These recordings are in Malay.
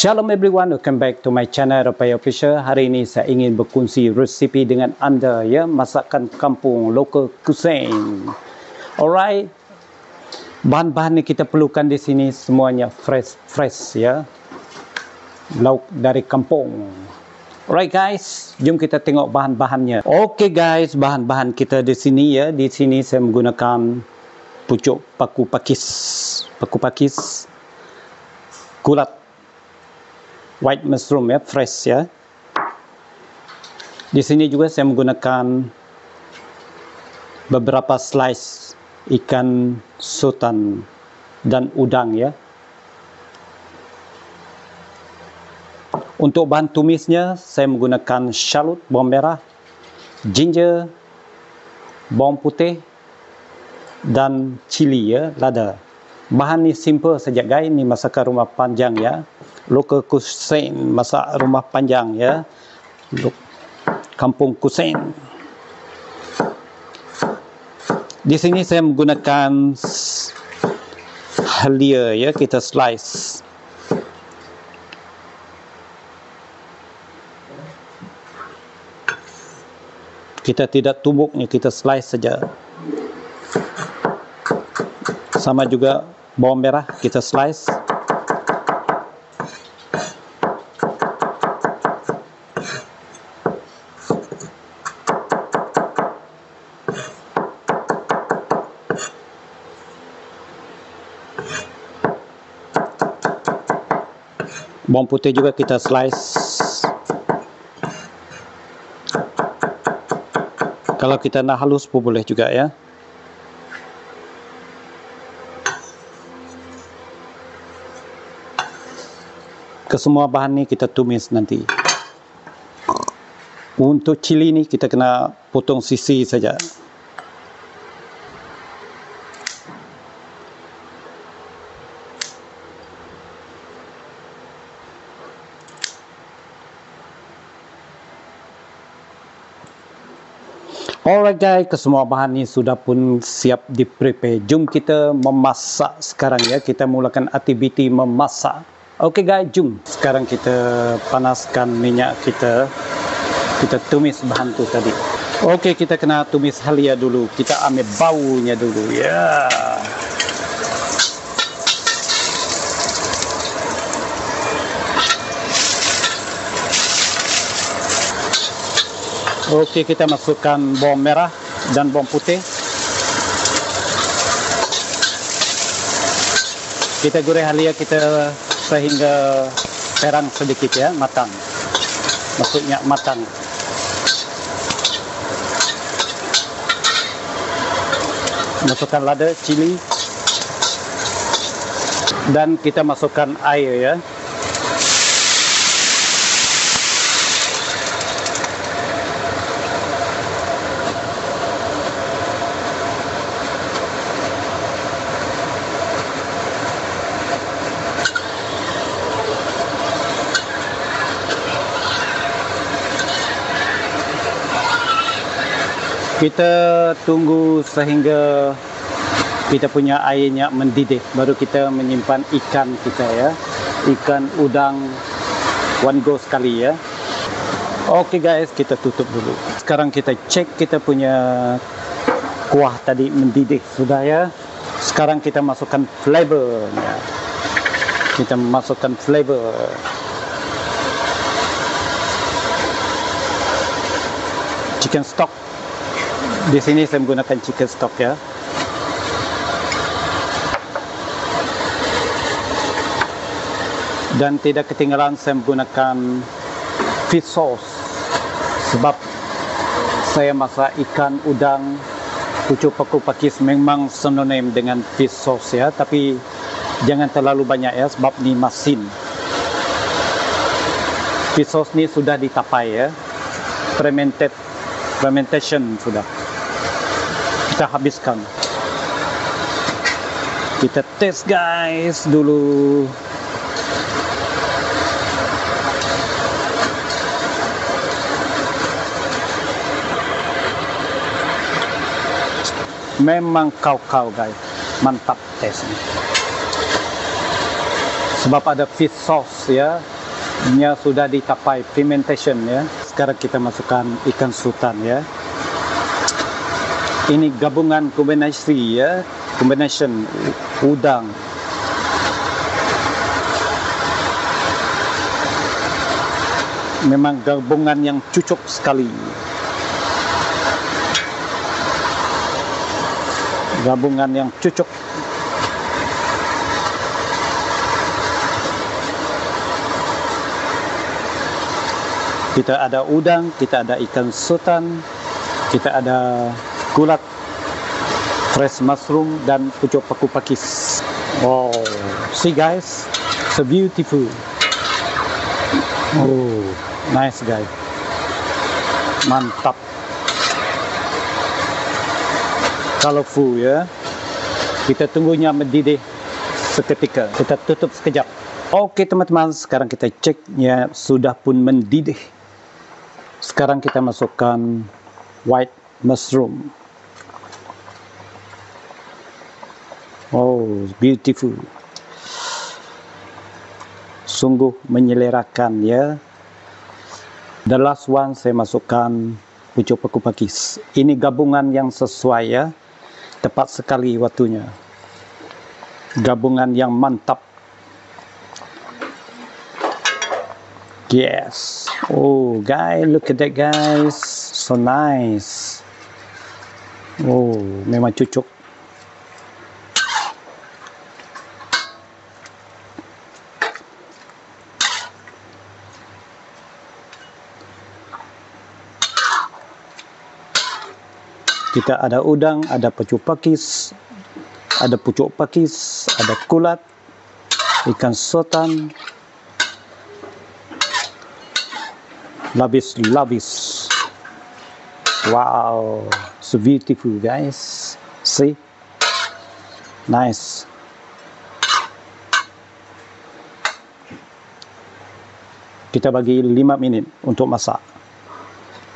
Shalom everyone, welcome back to my channel Rapaya Official. Hari ini saya ingin berkongsi resipi dengan anda ya, masakan kampung local cuisine. Alright. Bahan-bahan yang kita perlukan di sini semuanya fresh fresh ya. Lauk dari kampung. Alright guys, jom kita tengok bahan-bahannya. Okay guys, bahan-bahan kita di sini ya. Di sini saya menggunakan pucuk paku pakis. Paku pakis. Kulat white mushroom ya, fresh ya. Di sini juga saya menggunakan beberapa slice ikan sultan dan udang ya. Untuk bahan tumisnya saya menggunakan shalut bawang merah, ginger, bawang putih dan cili ya, lada. Bahan ni simple saja guys, ni masakan rumah panjang ya local cuisine masak rumah panjang ya. Kampung kusen di sini saya menggunakan halia ya. Kita slice. Kita tidak tumbuknya kita slice saja. Sama juga bawang merah kita slice bawang putih juga kita slice. Kalau kita nak halus pun boleh juga ya. Kesemua bahan ni kita tumis nanti. Untuk cili ni kita kena potong sisi saja Alright guys, kesemua bahan ni sudah pun siap di prepare. Jom kita memasak sekarang ya. Kita mulakan aktiviti memasak. Okay guys, jom. Sekarang kita panaskan minyak kita. Kita tumis bahan tu tadi. Okay, kita kena tumis halia dulu. Kita ambil baunya dulu ya. Yeah. Okey, kita masukkan bawang merah dan bawang putih. Kita goreng halia kita sehingga perang sedikit ya, matang. Maksudnya matang. Masukkan lada, cili. Dan kita masukkan air ya. Kita tunggu sehingga kita punya airnya mendidih. Baru kita menyimpan ikan kita ya. Ikan udang one go sekali ya. Ok guys kita tutup dulu. Sekarang kita cek kita punya kuah tadi mendidih sudah ya. Sekarang kita masukkan flavor. Kita masukkan flavor. Chicken stock di sini saya menggunakan chicken stock ya. Dan tidak ketinggalan saya menggunakan fish sauce. Sebab saya masak ikan udang pucuk paku pakis memang sinonim dengan fish sauce ya. Tapi jangan terlalu banyak ya sebab ni masin. Fish sauce ni sudah ditapai ya. Fermented fermentation sudah kita habiskan. Kita tes guys dulu. Memang kau-kau guys. Mantap tesnya. Sebab ada fish sauce ya. Nya sudah ditapai fermentation ya. Sekarang kita masukkan ikan sultan ya ini gabungan kombinasi ya. Combination udang. Memang gabungan yang cocok sekali. Gabungan yang cocok kita ada udang, kita ada ikan sultan, kita ada kulat fresh mushroom dan pucuk paku pakis. Oh, see guys, so beautiful. Oh, nice guys. Mantap. Colorful ya. Kita tunggunya mendidih seketika. Kita tutup sekejap. Oke teman-teman, sekarang kita ceknya sudah pun mendidih. Sekarang kita masukkan white mushroom. Oh, beautiful. Sungguh menyelerakan ya. The last one saya masukkan pucuk paku pakis. Ini gabungan yang sesuai ya. Tepat sekali waktunya. Gabungan yang mantap. Yes. Oh, guys, look at that, guys. So nice. Oh, memang cucuk. Kita ada udang, ada pucuk pakis, ada pucuk pakis, ada kulat, ikan sultan, labis labis wow so beautiful guys. See? Nice. Kita bagi 5 minit untuk masak.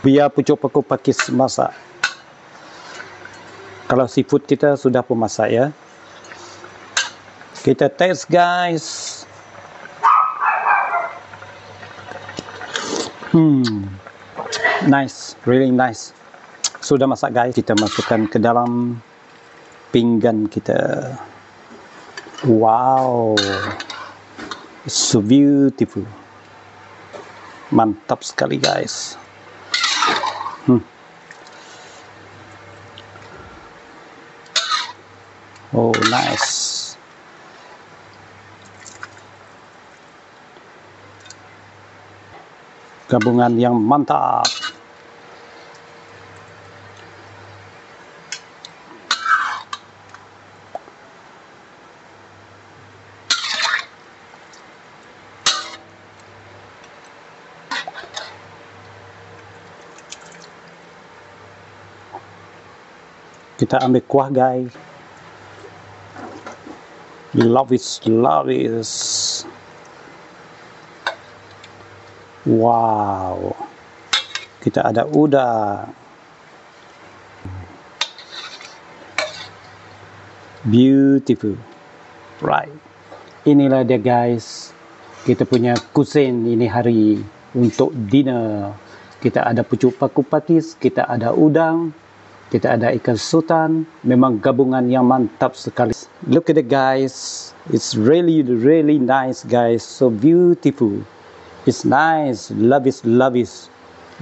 Biar pucuk pakis masak kalau seafood kita sudah pun masak ya kita test guys Hmm. Nice, really nice. Sudah masak guys, kita masukkan ke dalam pinggan kita. Wow. So beautiful. Mantap sekali guys. Hmm. Oh, nice. gabungan yang mantap. Kita ambil kuah guys. Love it, love it. Wow. Kita ada udang. Beautiful. Right. Inilah dia guys. Kita punya kusin ini hari untuk dinner. Kita ada pucuk paku pakis, kita ada udang, kita ada ikan sultan. Memang gabungan yang mantap sekali. Look at it guys. It's really really nice guys. So beautiful. It's nice, love is love is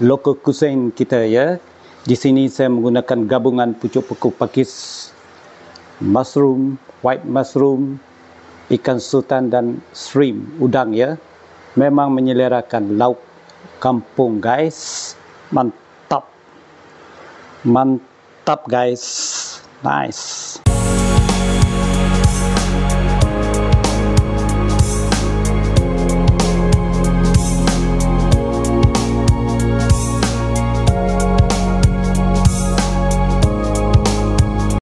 local cuisine kita ya. Di sini saya menggunakan gabungan pucuk paku pakis, mushroom, white mushroom, ikan sultan dan shrimp, udang ya. Memang menyelerakan lauk kampung guys. Mantap. Mantap guys. Nice.